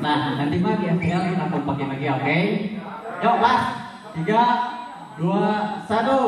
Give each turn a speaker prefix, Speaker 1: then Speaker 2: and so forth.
Speaker 1: Nah, nanti mah di FPL kita kompakin lagi, oke? Yuk, Mas. Tiga, dua, satu.